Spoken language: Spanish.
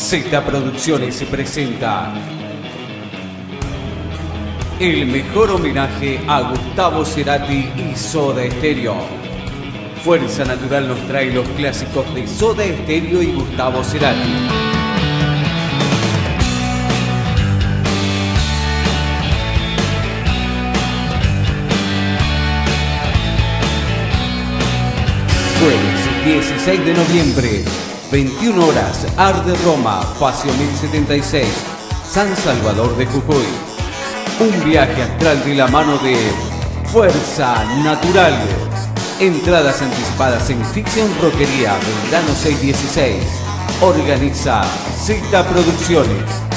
Z Producciones se presenta el mejor homenaje a Gustavo Cerati y Soda Stereo. Fuerza Natural nos trae los clásicos de Soda Stereo y Gustavo Cerati. Jueves 16 de noviembre, 21 horas, Arde Roma, Facio 1076, San Salvador de Jujuy. Un viaje astral de la mano de Fuerza Natural. Entradas anticipadas en Ficción Roquería, Verano 616. Organiza Cita Producciones.